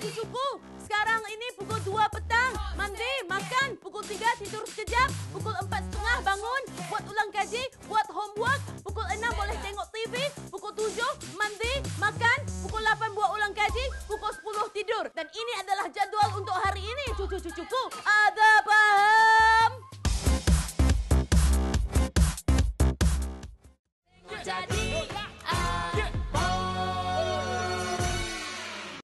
7 subuh. Sekarang ini pukul 2 petang. Mandi, makan. Pukul 3 tidur sekejap. Pukul 4.30 bangun. Buat ulang kaji. Buat homework. Pukul 6 boleh tengok TV. Pukul 7 mandi, makan. Pukul 8 buat ulang kaji. Pukul 10 tidur. Dan ini adalah jadual untuk hari ini. Cucu-cucuku ada faham? Jadi.